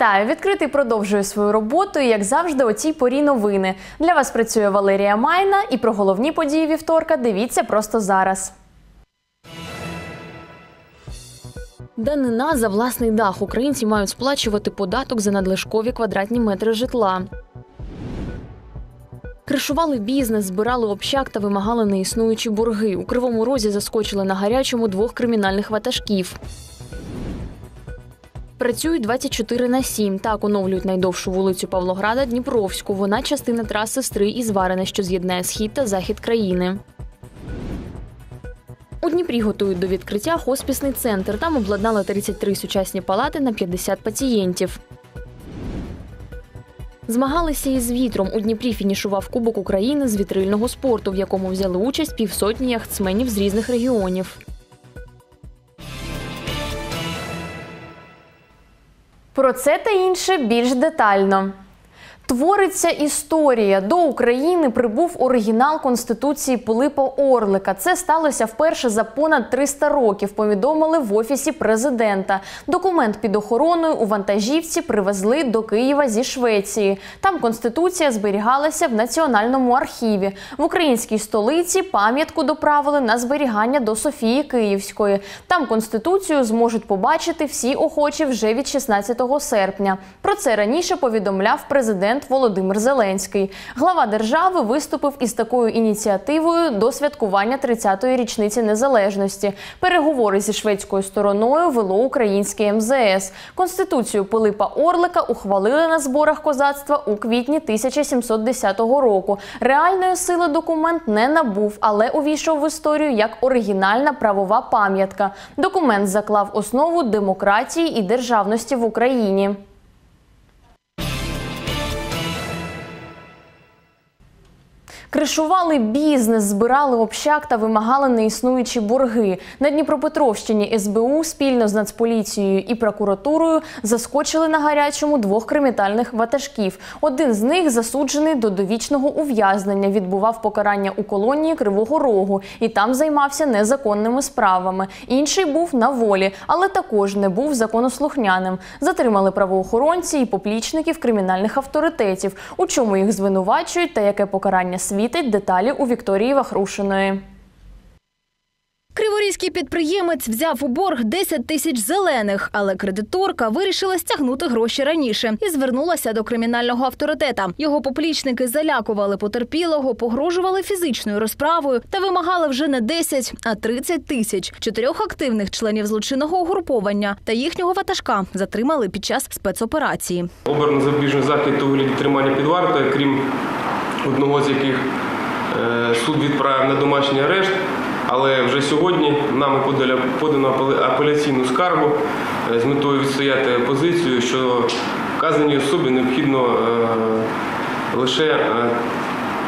Вітаю! Відкритий продовжує свою роботу. і, Як завжди, о цій порі новини. Для вас працює Валерія Майна. І про головні події вівторка дивіться просто зараз. Данина за власний дах українці мають сплачувати податок за надлишкові квадратні метри житла. Кришували бізнес, збирали общак та вимагали неіснуючі борги. У кривому розі заскочили на гарячому двох кримінальних ватажків. Працюють 24 на 7. Так оновлюють найдовшу вулицю Павлограда Дніпровську. Вона частина траси Стрий і Зварене, що з'єднає схід та захід країни. У Дніпрі готують до відкриття хоспісний центр. Там обладнали 33 сучасні палати на 50 пацієнтів. Змагалися із вітром. У Дніпрі фінішував Кубок України з вітрильного спорту, в якому взяли участь півсотні яхтсменів з різних регіонів. Про це та інше більш детально. Твориться історія. До України прибув оригінал Конституції Пилипа Орлика. Це сталося вперше за понад 300 років. Повідомили в офісі президента. Документ під охороною у вантажівці привезли до Києва зі Швеції. Там конституція зберігалася в національному архіві. В українській столиці пам'ятку доправили на зберігання до Софії Київської. Там конституцію зможуть побачити всі охочі вже від 16 серпня. Про це раніше повідомляв президент президент Володимир Зеленський. Глава держави виступив із такою ініціативою до святкування 30-ї річниці незалежності. Переговори зі шведською стороною вело українське МЗС. Конституцію Пилипа Орлика ухвалили на зборах козацтва у квітні 1710 року. Реальної сили документ не набув, але увійшов в історію як оригінальна правова пам'ятка. Документ заклав основу демократії і державності в Україні. Кришували бізнес, збирали общак та вимагали неіснуючі борги. На Дніпропетровщині СБУ спільно з Нацполіцією і прокуратурою заскочили на гарячому двох кримінальних ватажків. Один з них засуджений до довічного ув'язнення, відбував покарання у колонії Кривого Рогу і там займався незаконними справами. Інший був на волі, але також не був законослухняним. Затримали правоохоронці і поплічників кримінальних авторитетів. У чому їх звинувачують та яке покарання світ світить деталі у Вікторії Вахрушиної. Криворізький підприємець взяв у борг 10 тисяч зелених, але кредиторка вирішила стягнути гроші раніше і звернулася до кримінального авторитета. Його поплічники залякували потерпілого, погрожували фізичною розправою та вимагали вже не 10, а 30 тисяч. Чотирьох активних членів злочинного угруповання та їхнього ватажка затримали під час спецоперації. Обрано запобіжний захід у вигляді тримання під вартою, крім одного з яких е, суд відправив на домашній арешт. Але вже сьогодні нами подано апеляційну скаргу е, з метою відстояти позицію, що вказаній особі необхідно е, лише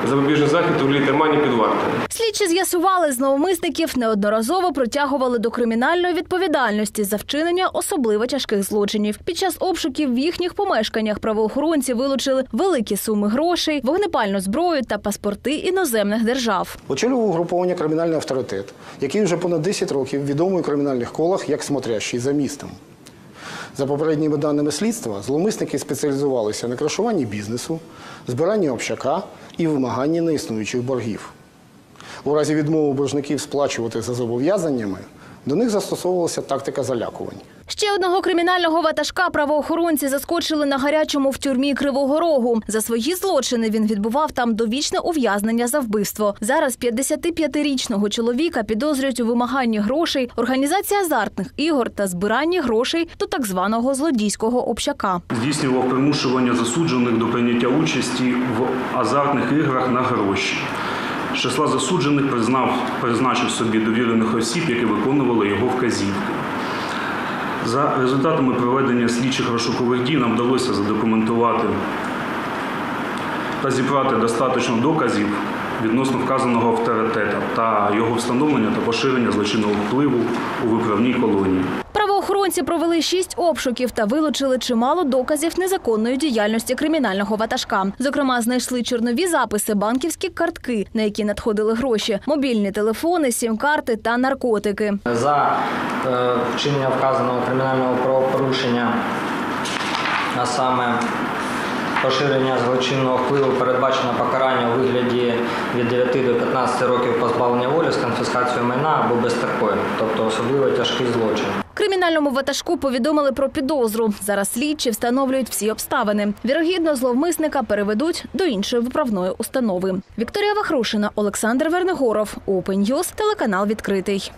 запобіжний захід у літермані під вартою. Слідчі з'ясували, зловмисників неодноразово протягували до кримінальної відповідальності за вчинення особливо тяжких злочинів. Під час обшуків в їхніх помешканнях правоохоронці вилучили великі суми грошей, вогнепальну зброю та паспорти іноземних держав. Очолював угруповання кримінальний авторитет, який вже понад 10 років відомий у кримінальних колах як смотрящий за містом. За попередніми даними слідства, зловмисники спеціалізувалися на крашуванні бізнесу, збиранні общака і вимагання неіснуючих боргів. У разі відмови боржників сплачувати за зобов'язаннями до них застосовувалася тактика залякувань. Ще одного кримінального ватажка правоохоронці заскочили на гарячому в тюрмі Кривого Рогу. За свої злочини він відбував там довічне ув'язнення за вбивство. Зараз 55-річного чоловіка підозрюють у вимаганні грошей, організації азартних ігор та збиранні грошей до так званого злодійського общака. Здійснював примушування засуджених до прийняття участі в азартних іграх на гроші. Числа засуджених признав, призначив собі довірених осіб, які виконували його вказівки. За результатами проведення слідчих розшукових дій нам вдалося задокументувати та зібрати достатньо доказів відносно вказаного авторитета та його встановлення та поширення злочинного впливу у виправній колонії. Правоохоронці провели шість обшуків та вилучили чимало доказів незаконної діяльності кримінального ватажка. Зокрема, знайшли чорнові записи, банківські картки, на які надходили гроші, мобільні телефони, сім-карти та наркотики. За е, вчинення вказаного кримінального правопорушення а саме поширення злочинного впливу передбачено покарання у вигляді від 9 до 15 років позбавлення волі з конфіскацією майна або безстроковим, тобто особливо тяжкий злочин. Кримінальному ватажку повідомили про підозру. Зараз слідчі встановлюють всі обставини. Вірогідно, зловмисника переведуть до іншої виправної установи. Вікторія Вахрушина, Олександр Вернегоров, Open News, телеканал відкритий.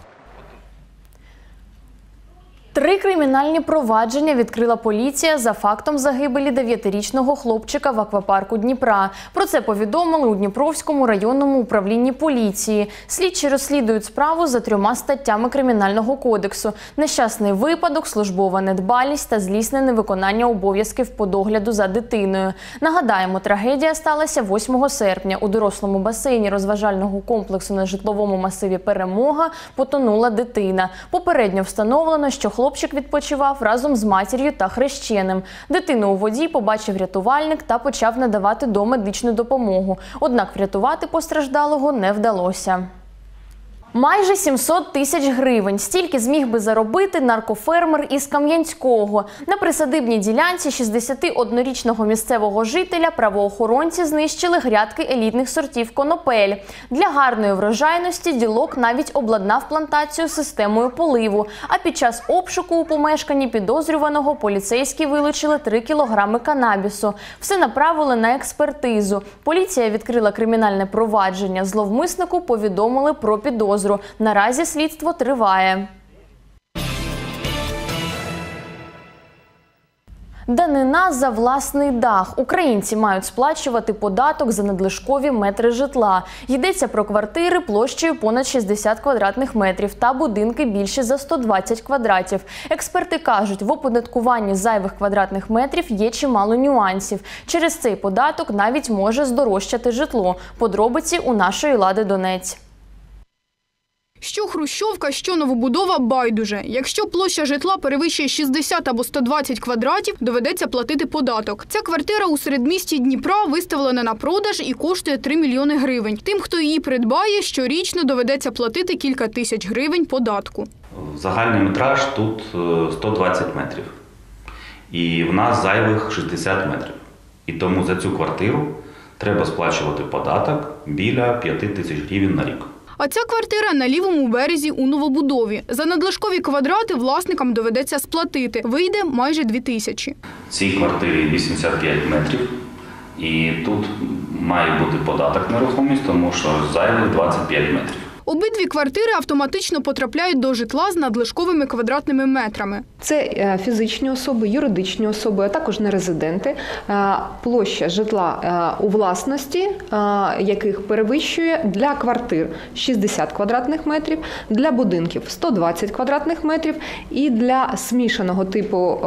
Три кримінальні провадження відкрила поліція за фактом загибелі дев'ятирічного хлопчика в аквапарку Дніпра. Про це повідомили у Дніпровському районному управлінні поліції. Слідчі розслідують справу за трьома статтями кримінального кодексу: нещасний випадок, службова недбалість та злісне невиконання обов'язків по догляду за дитиною. Нагадаємо, трагедія сталася 8 серпня. У дорослому басейні розважального комплексу на житловому масиві Перемога потонула дитина. Попередньо встановлено, що хлопчик відпочивав разом з матір'ю та хрещеним. Дитину у воді побачив рятувальник та почав надавати домедичну допомогу. Однак врятувати постраждалого не вдалося. Майже 700 тисяч гривень. Стільки зміг би заробити наркофермер із Кам'янського. На присадибній ділянці 61-річного місцевого жителя правоохоронці знищили грядки елітних сортів конопель. Для гарної врожайності ділок навіть обладнав плантацію системою поливу. А під час обшуку у помешканні підозрюваного поліцейські вилучили 3 кілограми канабісу. Все направили на експертизу. Поліція відкрила кримінальне провадження. Зловмиснику повідомили про підозру. Наразі слідство триває. Данина за власний дах. Українці мають сплачувати податок за надлишкові метри житла. Йдеться про квартири площею понад 60 квадратних метрів та будинки більше за 120 квадратів. Експерти кажуть, в оподаткуванні зайвих квадратних метрів є чимало нюансів. Через цей податок навіть може здорожчати житло. Подробиці у нашої лади Донець. Що хрущовка, що новобудова – байдуже. Якщо площа житла перевищує 60 або 120 квадратів, доведеться платити податок. Ця квартира у середмісті Дніпра виставлена на продаж і коштує 3 мільйони гривень. Тим, хто її придбає, щорічно доведеться платити кілька тисяч гривень податку. Загальний метраж тут е, 120 метрів. І в нас зайвих 60 метрів. І тому за цю квартиру треба сплачувати податок біля 5 тисяч гривень на рік. А ця квартира на лівому березі у новобудові. За надлишкові квадрати власникам доведеться сплатити. Вийде майже дві тисячі. Цій квартирі 85 метрів. І тут має бути податок нерухомість, тому що зайвих 25 метрів. Обидві квартири автоматично потрапляють до житла з надлишковими квадратними метрами. Це е, фізичні особи, юридичні особи, а також нерезиденти. Е, Площа житла е, у власності, яких перевищує для квартир 60 квадратних метрів, для будинків 120 квадратних метрів і для смішаного типу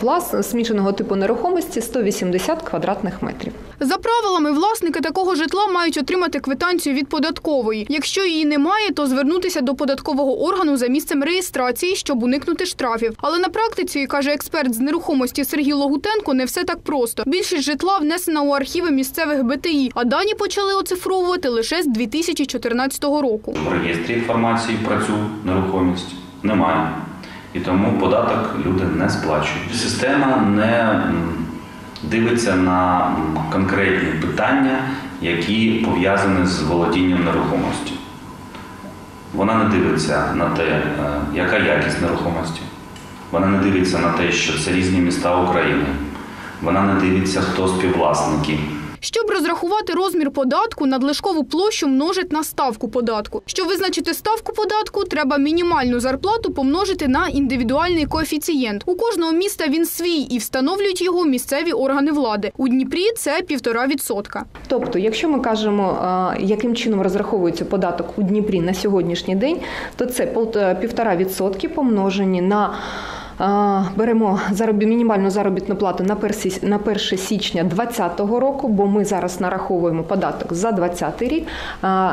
влас, смішаного типу нерухомості 180 квадратних метрів. За правилами, власники такого житла мають отримати квитанцію від податкової. Якщо її немає, то звернутися до податкового органу за місцем реєстрації, щоб уникнути штрафів. Але на практиці, каже експерт з нерухомості Сергій Логутенко, не все так просто. Більшість житла внесена у архіви місцевих БТІ, а дані почали оцифровувати лише з 2014 року. В реєстрі інформації про цю нерухомість немає. І тому податок люди не сплачують. Система не дивиться на конкретні питання, які пов'язані з володінням нерухомості. Вона не дивиться на те, е, яка якість нерухомості. Вона не дивиться на те, що це різні міста України. Вона не дивиться, хто співвласники. Щоб розрахувати розмір податку, надлишкову площу множить на ставку податку. Щоб визначити ставку податку, треба мінімальну зарплату помножити на індивідуальний коефіцієнт. У кожного міста він свій і встановлюють його місцеві органи влади. У Дніпрі це півтора відсотка. Тобто, якщо ми кажемо, яким чином розраховується податок у Дніпрі на сьогоднішній день, то це е, півтора відсотки помножені на Беремо заробі, мінімальну заробітну плату на 1, на 1 січня 2020 року, бо ми зараз нараховуємо податок за 2020 рік.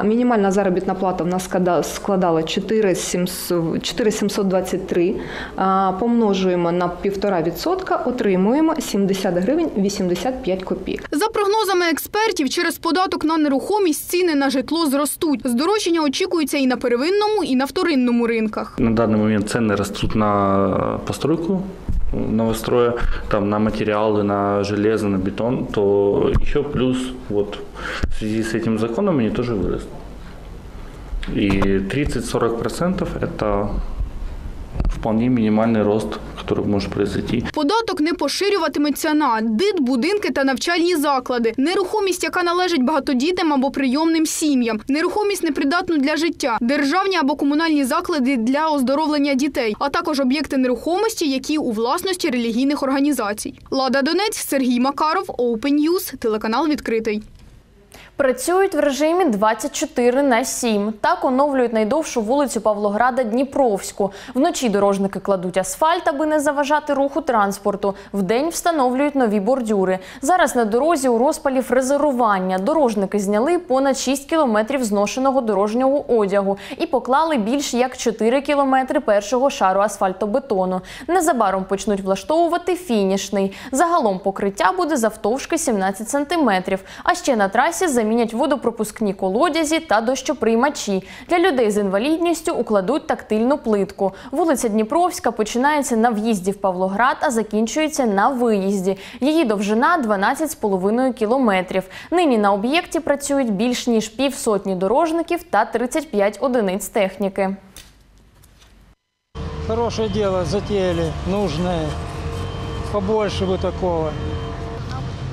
Мінімальна заробітна плата в нас складала 4700 4723. Е, Помножуємо на 1,5%, отримуємо 70 гривень 85 копійок. За прогнозами експертів, через податок на нерухомість ціни на житло зростуть. Здорожчання очікується і на первинному, і на вторинному ринках. На данный момент цены растут на постройку новостроя там на материалы, на железо, на бетон, то еще плюс вот в связи с этим законом они тоже вырастут. И 30-40% это вполне минимальный рост, который может произойти. Податок не поширюватиметься на дит, будинки та навчальні заклади, нерухомість, яка належить багатодітним або прийомним сім'ям, нерухомість непридатну для життя, державні або комунальні заклади для оздоровлення дітей, а також об'єкти нерухомості, які у власності релігійних організацій. Лада Донець, Сергій Макаров, Open News, телеканал відкритий. Працюють в режимі 24 на 7. Так оновлюють найдовшу вулицю Павлограда Дніпровську. Вночі дорожники кладуть асфальт, аби не заважати руху транспорту. Вдень встановлюють нові бордюри. Зараз на дорозі у розпалі фрезерування. Дорожники зняли понад 6 кілометрів зношеного дорожнього одягу і поклали більш як 4 кілометри першого шару асфальтобетону. Незабаром почнуть влаштовувати фінішний. Загалом покриття буде завтовшки 17 сантиметрів. А ще на трасі замінять водопропускні колодязі та дощоприймачі. Для людей з інвалідністю укладуть тактильну плитку. Вулиця Дніпровська починається на в'їзді в Павлоград, а закінчується на виїзді. Її довжина 12,5 кілометрів. Нині на об'єкті працюють більш ніж півсотні дорожників та 35 одиниць техніки. Хорошее дело затеяли, нужное. Побольше бы такого.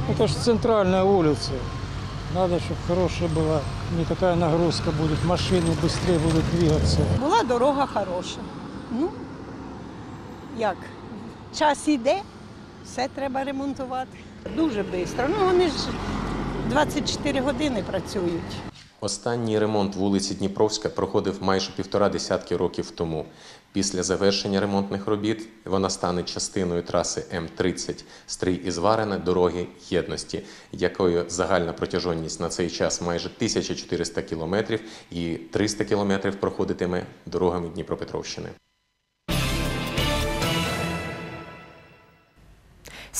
Это же центральная улица. Надо, чтобы хорошая была. Не такая нагрузка будет. Машины быстрее будут двигаться. Була дорога хороша. Ну, як? Час іде, все треба ремонтувати. Дуже швидко. Ну, вони ж 24 години працюють. Останній ремонт вулиці Дніпровська проходив майже півтора десятки років тому. Після завершення ремонтних робіт вона стане частиною траси М30 Стрий і Зварене дороги єдності, якою загальна протяжонність на цей час майже 1400 кілометрів і 300 кілометрів проходитиме дорогами Дніпропетровщини.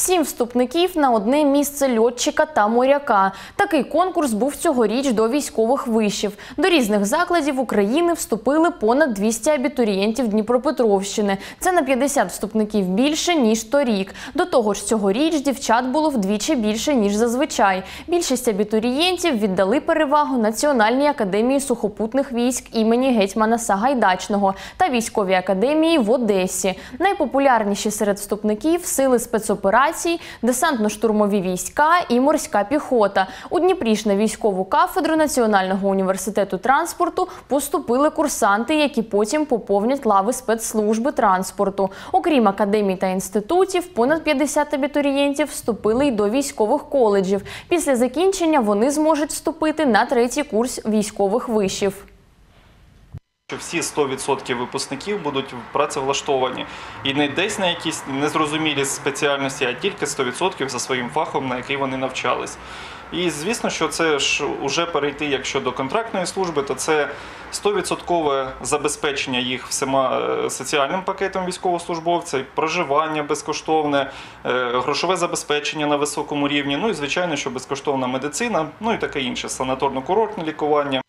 Сім вступників на одне місце льотчика та моряка. Такий конкурс був цьогоріч до військових вишів. До різних закладів України вступили понад 200 абітурієнтів Дніпропетровщини. Це на 50 вступників більше, ніж торік. До того ж, цьогоріч дівчат було вдвічі більше, ніж зазвичай. Більшість абітурієнтів віддали перевагу Національній академії сухопутних військ імені гетьмана Сагайдачного та військовій академії в Одесі. Найпопулярніші серед вступників сили спецоперацій, десантно-штурмові війська і морська піхота. У Дніпрі ж на військову кафедру Національного університету транспорту поступили курсанти, які потім поповнять лави спецслужби транспорту. Окрім академій та інститутів, понад 50 абітурієнтів вступили й до військових коледжів. Після закінчення вони зможуть вступити на третій курс військових вишів. Що всі 100% випускників будуть працевлаштовані і не десь на якісь незрозумілі спеціальності, а тільки 100% за своїм фахом, на який вони навчались. І звісно, що це ж уже перейти, якщо до контрактної служби, то це 100% забезпечення їх всіма е, соціальним пакетом військовослужбовця, проживання безкоштовне, е, грошове забезпечення на високому рівні. Ну і звичайно, що безкоштовна медицина, ну і таке інше, санаторно-курортне лікування.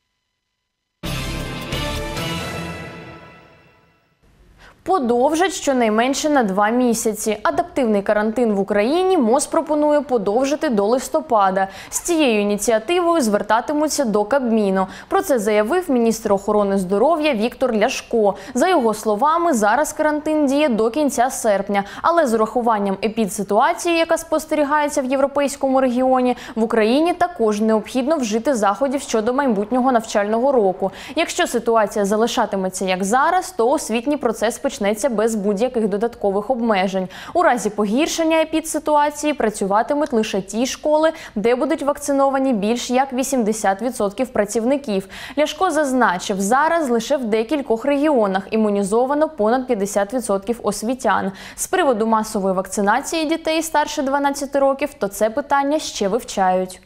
Подовжать щонайменше на два місяці. Адаптивний карантин в Україні МОЗ пропонує подовжити до листопада. З цією ініціативою звертатимуться до Кабміну. Про це заявив міністр охорони здоров'я Віктор Ляшко. За його словами, зараз карантин діє до кінця серпня, але з урахуванням епідситуації, яка спостерігається в європейському регіоні, в Україні також необхідно вжити заходів щодо майбутнього навчального року. Якщо ситуація залишатиметься як зараз, то освітній процес почнеться без будь-яких додаткових обмежень. У разі погіршення епідситуації працюватимуть лише ті школи, де будуть вакциновані більш як 80% працівників. Ляшко зазначив, зараз лише в декількох регіонах імунізовано понад 50% освітян. З приводу масової вакцинації дітей старше 12 років, то це питання ще вивчають.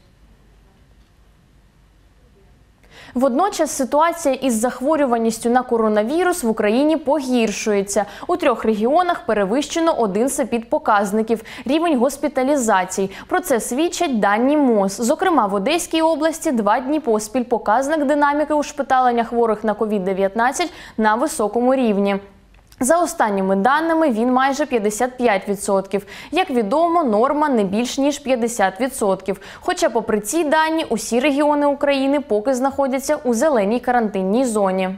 Водночас ситуація із захворюваністю на коронавірус в Україні погіршується. У трьох регіонах перевищено один з показників – рівень госпіталізацій. Про це свідчать дані МОЗ. Зокрема, в Одеській області два дні поспіль показник динаміки ушпиталення хворих на COVID-19 на високому рівні. За останніми даними, він майже 55%. Як відомо, норма не більш ніж 50%. Хоча, попри ці дані, усі регіони України поки знаходяться у зеленій карантинній зоні.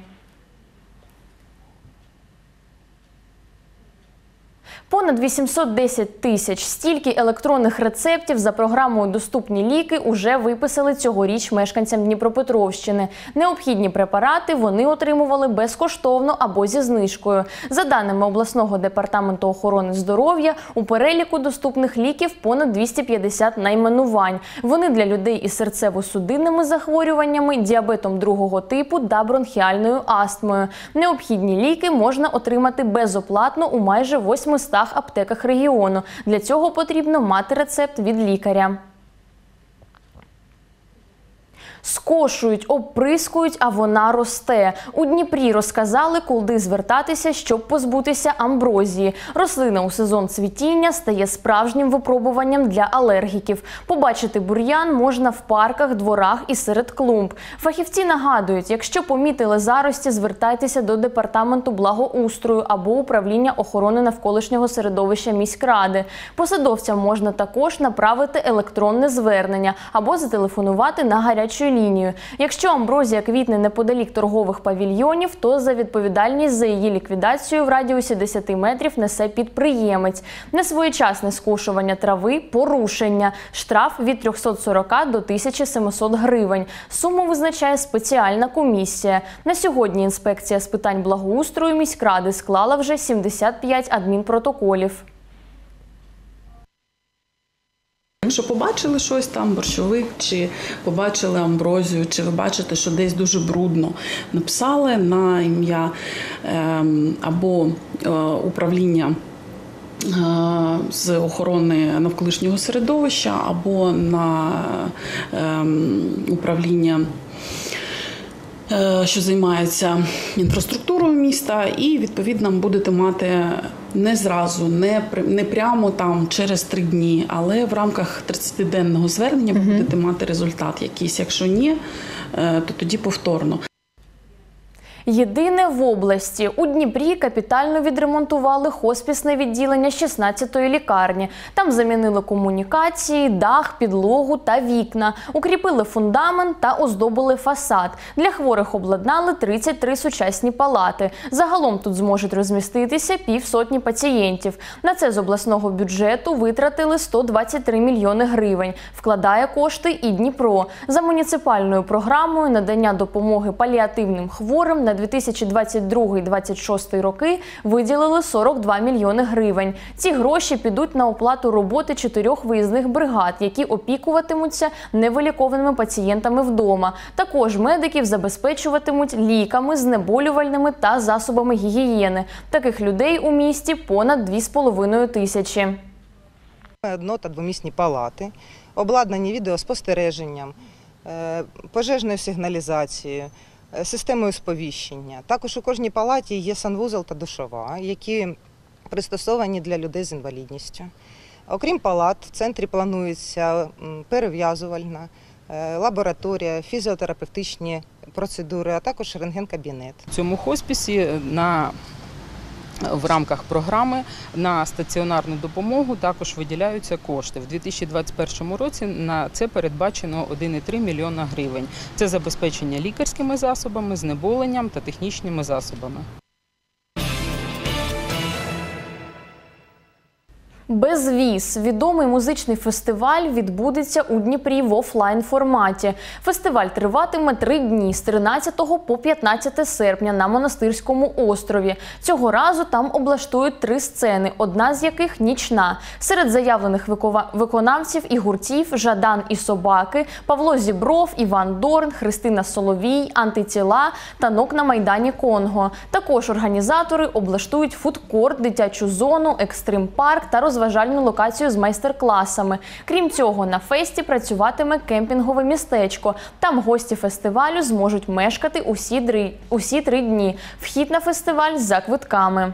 Понад 810 тисяч стільки електронних рецептів за програмою Доступні ліки уже виписали цьогоріч мешканцям Дніпропетровщини. Необхідні препарати вони отримували безкоштовно або зі знижкою. За даними обласного департаменту охорони здоров'я, у переліку доступних ліків понад 250 найменувань. Вони для людей із серцево-судинними захворюваннями, діабетом другого типу та бронхіальною астмою. Необхідні ліки можна отримати безоплатно у майже 800 аптеках регіону. Для цього потрібно мати рецепт від лікаря. Скошують, оприскують, а вона росте. У Дніпрі розказали, куди звертатися, щоб позбутися амброзії. Рослина у сезон цвітіння стає справжнім випробуванням для алергіків. Побачити бур'ян можна в парках, дворах і серед клумб. Фахівці нагадують, якщо помітили зарості, звертайтеся до департаменту благоустрою або управління охорони навколишнього середовища міськради. Посадовцям можна також направити електронне звернення або зателефонувати на гарячу лінію. Якщо амброзія квітне неподалік торгових павільйонів, то за відповідальність за її ліквідацію в радіусі 10 метрів несе підприємець. Несвоєчасне скошування трави порушення. Штраф від 340 до 1700 гривень. Суму визначає спеціальна комісія. На сьогодні інспекція з питань благоустрою міськради склала вже 75 адмінпротоколів. Якщо побачили щось там, борщовик, чи побачили амброзію, чи ви бачите, що десь дуже брудно, написали на ім'я ем, або е, управління е, з охорони навколишнього середовища, або на ем, управління. е, Що займається інфраструктурою міста, і відповідно будете мати не зразу, не не прямо там через три дні, але в рамках 30-денного звернення ви будете мати результат якийсь. Якщо ні, е, то тоді повторно. Єдине в області у Дніпрі капітально відремонтували хоспісне відділення 16-ї лікарні. Там замінили комунікації, дах, підлогу та вікна, укріпили фундамент та оздобили фасад. Для хворих обладнали 33 сучасні палати. Загалом тут зможуть розміститися півсотні пацієнтів. На це з обласного бюджету витратили 123 мільйони гривень. Вкладає кошти і Дніпро. За муніципальною програмою надання допомоги паліативним хворим на 2022-2026 роки виділили 42 мільйони гривень. Ці гроші підуть на оплату роботи чотирьох виїзних бригад, які опікуватимуться невилікованими пацієнтами вдома. Також медиків забезпечуватимуть ліками, знеболювальними та засобами гігієни. Таких людей у місті понад 2,5 тисячі. Одно та двомісні палати, обладнані відеоспостереженням, е, пожежною сигналізацією, системою сповіщення. Також у кожній палаті є санвузол та душова, які пристосовані для людей з інвалідністю. Окрім палат, в центрі планується перев'язувальна е, лабораторія, фізіотерапевтичні процедури, а також рентген-кабінет. В цьому хоспісі на в рамках програми на стаціонарну допомогу також виділяються кошти. В 2021 році на це передбачено 1,3 мільйона гривень. Це забезпечення лікарськими засобами, знеболенням та технічними засобами. Безвіз відомий музичний фестиваль відбудеться у Дніпрі в офлайн форматі. Фестиваль триватиме три дні з 13 по 15 серпня на монастирському острові. Цього разу там облаштують три сцени, одна з яких нічна. Серед заявлених виконавців і гуртів Жадан і собаки, Павло Зібров, Іван Дорн, Христина Соловій, Антитіла, танок на майдані Конго. Також організатори облаштують фудкорт, дитячу зону, екстрим парк та розважальну локацію з майстер-класами. Крім цього, на фесті працюватиме кемпінгове містечко. Там гості фестивалю зможуть мешкати усі, три, усі три дні. Вхід на фестиваль за квитками.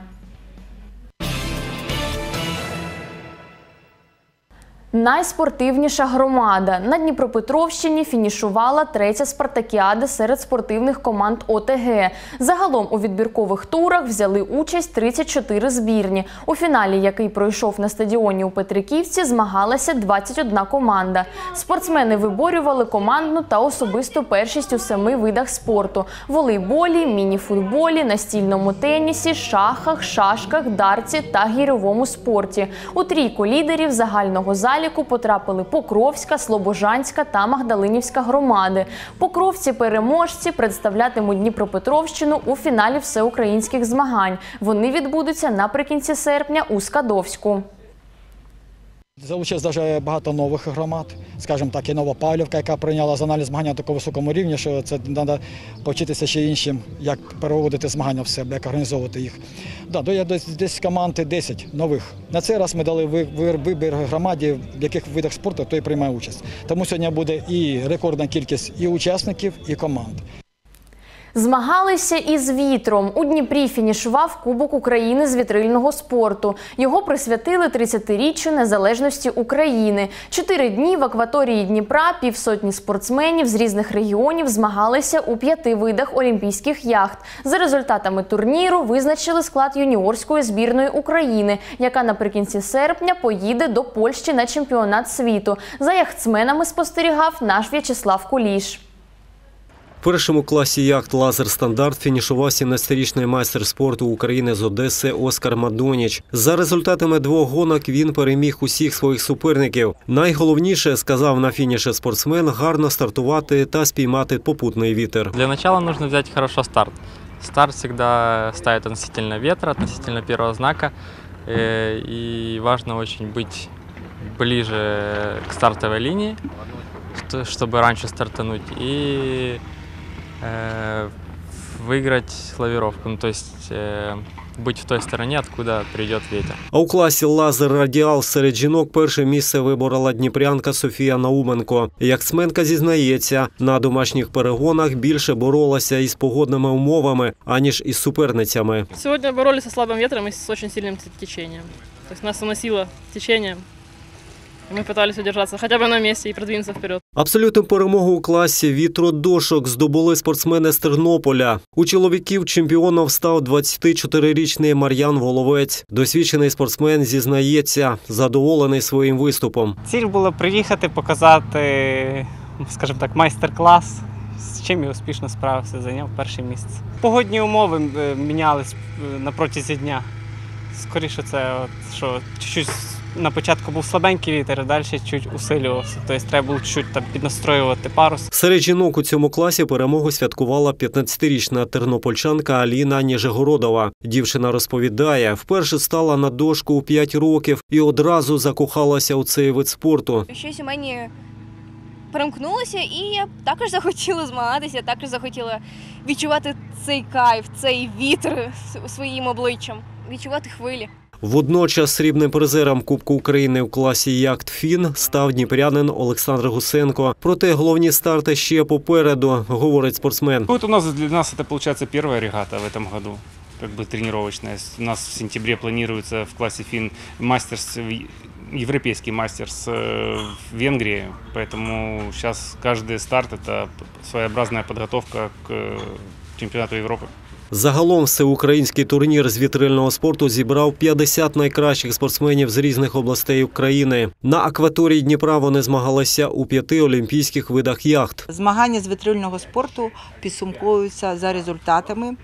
Найспортивніша громада на Дніпропетровщині фінішувала третя спартакіада серед спортивних команд ОТГ. Загалом у відбіркових турах взяли участь 34 збірні. У фіналі, який пройшов на стадіоні у Петриківці, змагалася 21 команда. Спортсмени виборювали командну та особисту першість у семи видах спорту: волейболі, мініфутболі, настільному тенісі, шахах, шашках, дарці та гірьовому спорті. У трійку лідерів загального заліку потрапили Покровська, Слобожанська та Магдалинівська громади. Покровці переможці представлятимуть Дніпропетровщину у фіналі всеукраїнських змагань. Вони відбудуться наприкінці серпня у Скадовську. Залучилось дуже багато нових громад, скажімо так, і Новопавлівка, яка прийняла аналіз змагання на такому високому рівні, що це треба повчитися ще іншим, як проводити змагання в себе, як організовувати їх. Да, я десь, команди 10 нових. На цей раз ми дали ви- ви- вибір громаді, в яких видах спорту той приймає участь. Тому сьогодні буде і рекордна кількість і учасників, і команд. Змагалися із вітром. У Дніпрі фінішував Кубок України з вітрильного спорту. Його присвятили 30-річчю незалежності України. Чотири дні в акваторії Дніпра півсотні спортсменів з різних регіонів змагалися у п'яти видах олімпійських яхт. За результатами турніру визначили склад юніорської збірної України, яка наприкінці серпня поїде до Польщі на чемпіонат світу. За яхтсменами спостерігав наш В'ячеслав Куліш. В першому класі яхт Лазер Стандарт фінішував 17-річний майстер спорту України з Одеси Оскар Мадоніч. За результатами двох гонок він переміг усіх своїх суперників. Найголовніше сказав на фініші спортсмен гарно стартувати та спіймати попутний вітер. Для начала нужно взять хорошо старт. Старт всегда ставит относительно ветра, относительно первого знака. Э, И важно очень быть ближе к стартовой линии, что- чтобы раньше стартануть и э, выиграть лавировку. Ну, то есть э, быть в той стороне, откуда придет ветер. А у класі Лазер Радіал серед жінок перше місце виборола дніпрянка Софія Науменко. Яхтсменка зізнається, на домашніх перегонах більше боролася із погодними умовами, аніж із суперницями. Сегодня боролись со слабым ветром и с очень сильным т- течением. То есть нас уносило течением. И мы пытались удержаться хотя бы на месте и продвинуться вперед. Абсолютну перемогу у класі вітродошок здобули спортсмени з Тернополя. У чоловіків чемпіоном став 24-річний Мар'ян Воловець. Досвідчений спортсмен зізнається, задоволений своїм виступом. Ціль було приїхати, показати, скажімо так, майстер-клас, з чим я успішно справився, зайняв перше місце. Погодні умови е, мінялись е, на протязі дня. Скоріше це, от, що чуть-чуть на початку був слабенький вітер, а далі чуть усилювався. Тобто треба було чуть там піднастроювати парус. Серед жінок у цьому класі перемогу святкувала 15-річна тернопольчанка Аліна Ніжегородова. Дівчина розповідає, вперше стала на дошку у 5 років і одразу закохалася у цей вид спорту. Щось у мені перемкнулося, і я також захотіла змагатися, також захотіла відчувати цей кайф, цей вітер своїм обличчям, відчувати хвилі. Водночас срібним призером Кубку України в класі Яхт Фін став дніпрянин Олександр Гусенко. Проте головні старти ще попереду, говорить спортсмен. Вот у нас для нас это получается первая регата в этом году, как бы тренировочная. У нас в сентябре планируется в классе фин мастерс, в- европейский мастерс э, в Венгрии, поэтому сейчас каждый старт это п- своеобразная подготовка к э, чемпионату Европы. Загалом всеукраїнський турнір з вітрильного спорту зібрав 50 найкращих спортсменів з різних областей України. На акваторії Дніпра вони змагалися у п'яти олімпійських видах яхт. Змагання з вітрильного спорту підсумковуються за результатами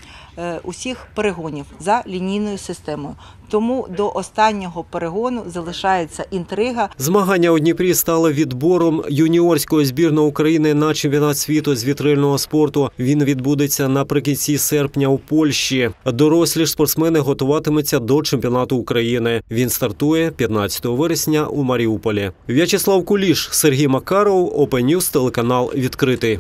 усіх перегонів за лінійною системою. Тому до останнього перегону залишається інтрига. Змагання у Дніпрі стали відбором юніорської збірної України на чемпіонат світу з вітрильного спорту. Він відбудеться наприкінці серпня у Польщі. Дорослі ж спортсмени готуватимуться до чемпіонату України. Він стартує 15 вересня у Маріуполі. В'ячеслав Куліш, Сергій Макаров, Open телеканал відкритий.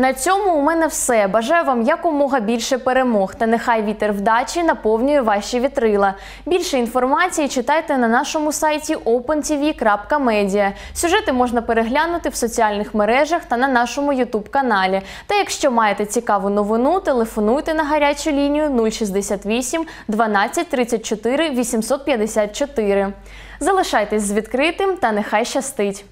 На цьому у мене все. Бажаю вам якомога більше перемог. Та нехай вітер вдачі наповнює ваші вітрила. Більше інформації читайте на нашому сайті opentv.media. Сюжети можна переглянути в соціальних мережах та на нашому ютуб каналі. Та якщо маєте цікаву новину, телефонуйте на гарячу лінію 068 12 34 854. Залишайтесь з відкритим та нехай щастить.